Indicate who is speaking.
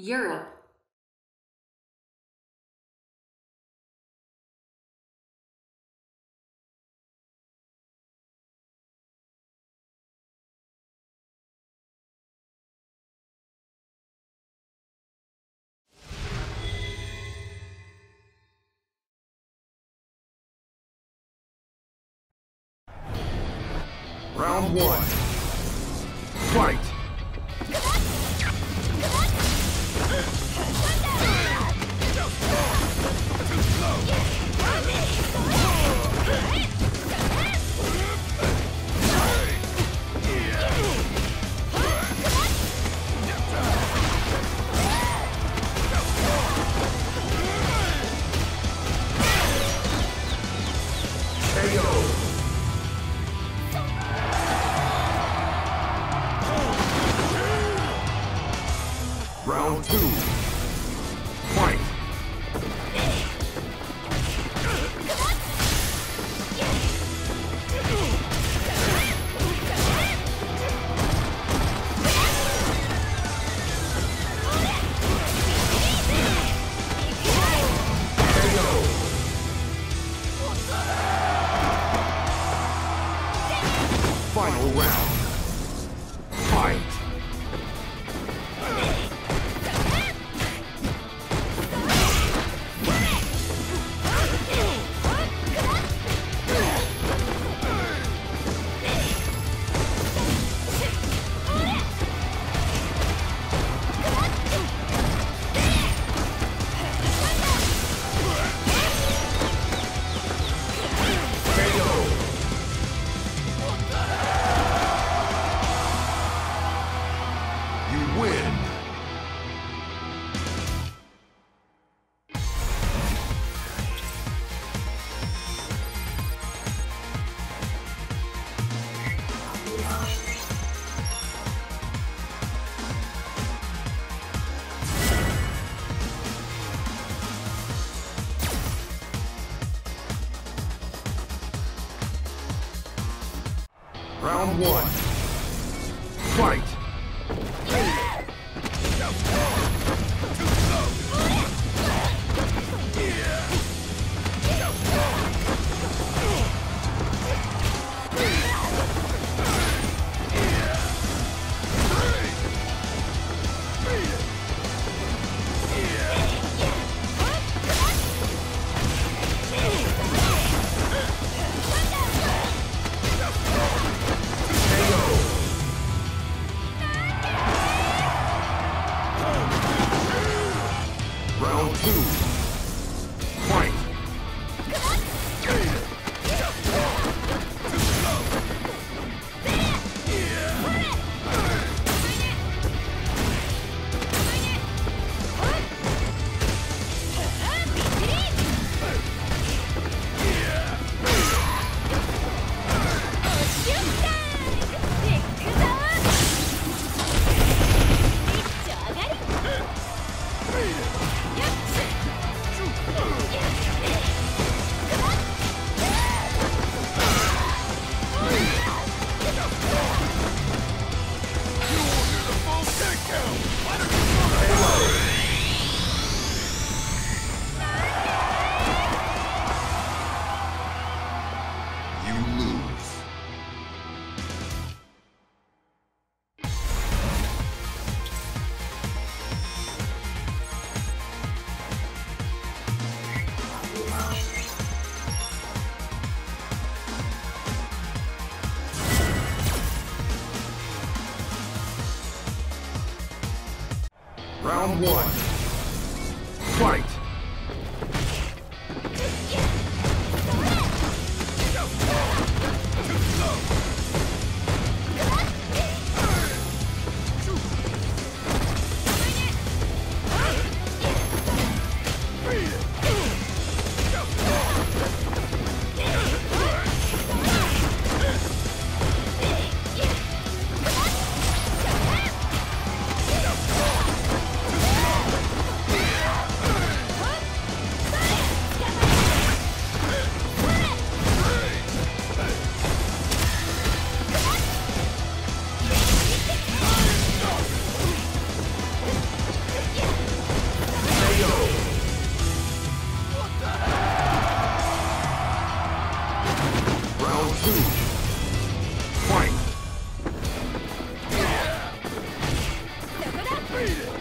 Speaker 1: Europe.
Speaker 2: Round one. Fight! Round two. One. Fight! KO! Round Round one. Beat it!